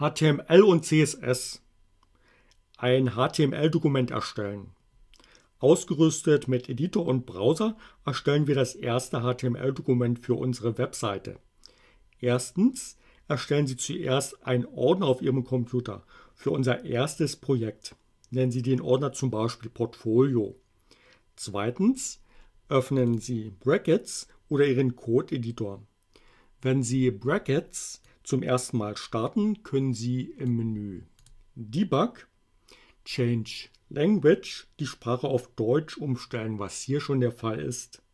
HTML und CSS. Ein HTML-Dokument erstellen. Ausgerüstet mit Editor und Browser erstellen wir das erste HTML-Dokument für unsere Webseite. Erstens erstellen Sie zuerst einen Ordner auf Ihrem Computer für unser erstes Projekt. Nennen Sie den Ordner zum Beispiel Portfolio. Zweitens öffnen Sie Brackets oder Ihren Code-Editor. Wenn Sie Brackets zum ersten Mal starten, können Sie im Menü Debug, Change Language die Sprache auf Deutsch umstellen, was hier schon der Fall ist.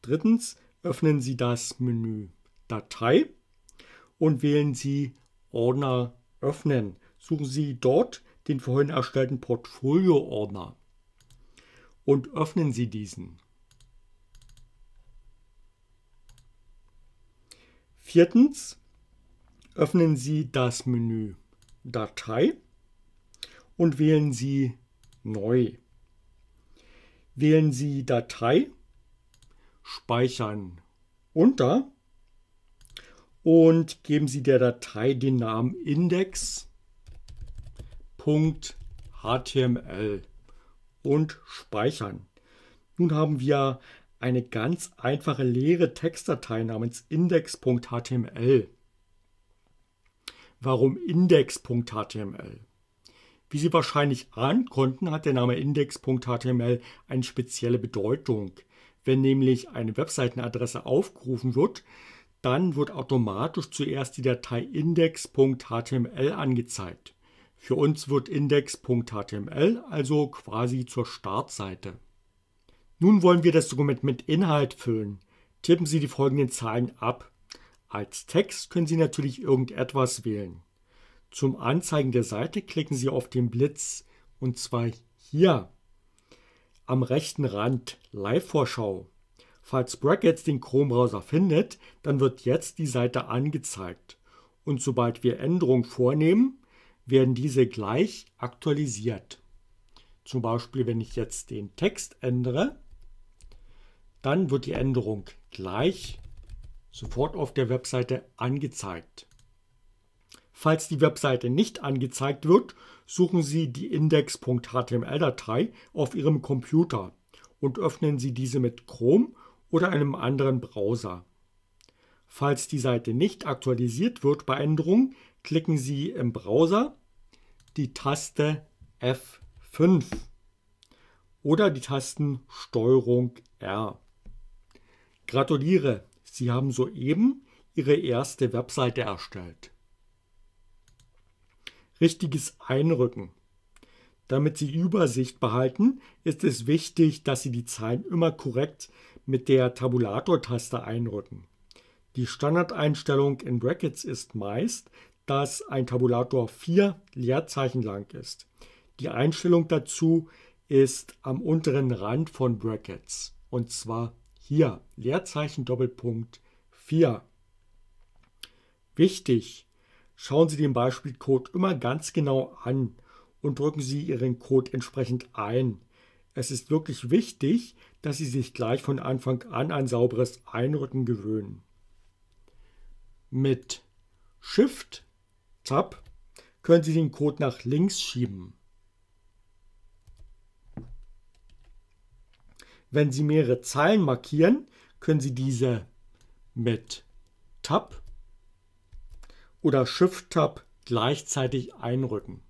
Drittens öffnen Sie das Menü Datei und wählen Sie Ordner öffnen. Suchen Sie dort den vorhin erstellten Portfolio-Ordner und öffnen Sie diesen. Viertens öffnen Sie das Menü Datei und wählen Sie Neu. Wählen Sie Datei, Speichern unter und geben Sie der Datei den Namen index.html und speichern. Nun haben wir eine ganz einfache leere Textdatei namens index.html. Warum index.html? Wie Sie wahrscheinlich ahnen konnten, hat der Name index.html eine spezielle Bedeutung. Wenn nämlich eine Webseitenadresse aufgerufen wird, dann wird automatisch zuerst die Datei index.html angezeigt. Für uns wird index.html also quasi zur Startseite. Nun wollen wir das Dokument mit Inhalt füllen. Tippen Sie die folgenden Zahlen ab. Als Text können Sie natürlich irgendetwas wählen. Zum Anzeigen der Seite klicken Sie auf den Blitz und zwar hier am rechten Rand Live-Vorschau. Falls Brackets den Chrome-Browser findet, dann wird jetzt die Seite angezeigt. Und sobald wir Änderungen vornehmen, werden diese gleich aktualisiert. Zum Beispiel, wenn ich jetzt den Text ändere, dann wird die Änderung gleich sofort auf der Webseite angezeigt. Falls die Webseite nicht angezeigt wird, suchen Sie die index.html-Datei auf Ihrem Computer und öffnen Sie diese mit Chrome oder einem anderen Browser. Falls die Seite nicht aktualisiert wird bei Änderungen, klicken Sie im Browser die Taste F5 oder die Tasten STRG R. Gratuliere, Sie haben soeben Ihre erste Webseite erstellt. Richtiges Einrücken. Damit Sie Übersicht behalten, ist es wichtig, dass Sie die Zahlen immer korrekt mit der Tabulator-Taste einrücken. Die Standardeinstellung in Brackets ist meist, dass ein Tabulator vier Leerzeichen lang ist. Die Einstellung dazu ist am unteren Rand von Brackets und zwar hier Leerzeichen Doppelpunkt 4. Wichtig, schauen Sie den Beispielcode immer ganz genau an und drücken Sie Ihren Code entsprechend ein. Es ist wirklich wichtig, dass Sie sich gleich von Anfang an ein sauberes Einrücken gewöhnen. Mit Shift Tab können Sie den Code nach links schieben. Wenn Sie mehrere Zeilen markieren, können Sie diese mit Tab oder Shift-Tab gleichzeitig einrücken.